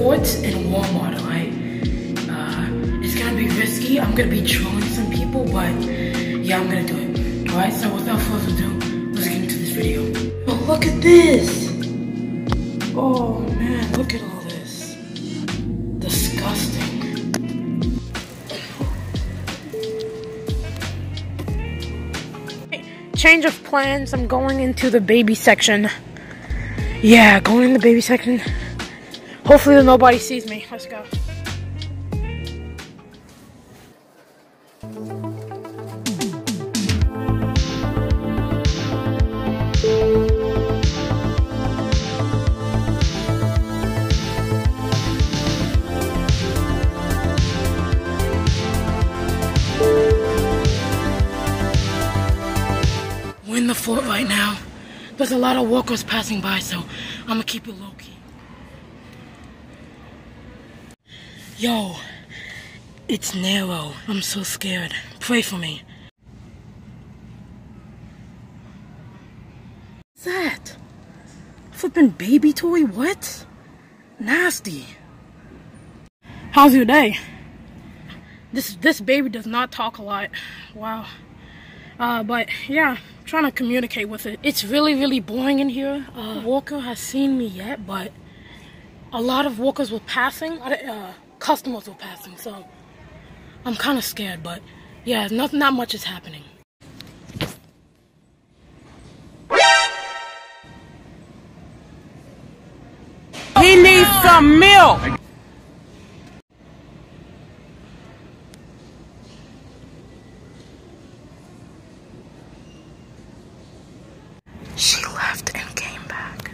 forts in Walmart, alright? Uh, it's gonna be risky. I'm gonna be trolling some people, but yeah, I'm gonna do it. Alright, so without further ado, let's get into this video. Oh, look at this! Oh man, look at all this. Disgusting. Change of plans. I'm going into the baby section. Yeah, going in the baby section. Hopefully nobody sees me. Let's go. We're in the fort right now. There's a lot of walkers passing by, so I'm gonna keep it low key. Yo, it's narrow. I'm so scared. Pray for me. What's that? Flipping baby toy? What? Nasty. How's your day? This this baby does not talk a lot. Wow. Uh, but yeah, trying to communicate with it. It's really, really boring in here. Uh, Walker has seen me yet, but a lot of walkers were passing. Uh, customers were passing, so I'm kind of scared. But yeah, not not much is happening. He needs some milk. She left and came back.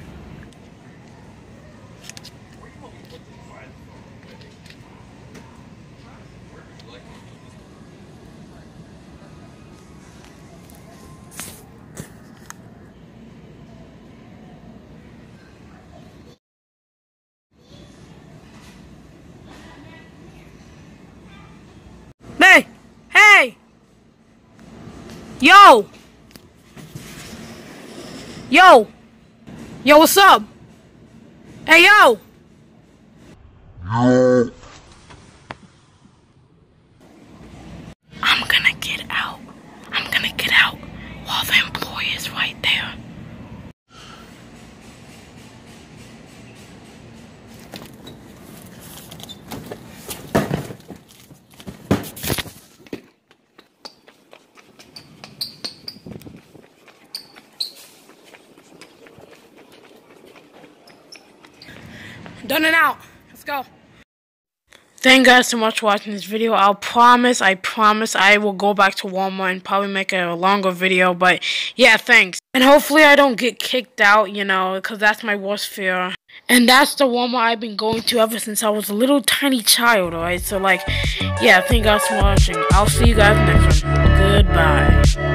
Hey, hey, yo, yo, yo, what's up? Hey, yo. I'm gonna get out. I'm gonna get out while the employee is right there. Done and out. Let's go. Thank you guys so much for watching this video. I'll promise, I promise I will go back to Walmart and probably make a longer video. But yeah, thanks. And hopefully I don't get kicked out, you know, because that's my worst fear. And that's the Walmart I've been going to ever since I was a little tiny child, alright? So like, yeah, thank you guys for watching. I'll see you guys next one. Goodbye.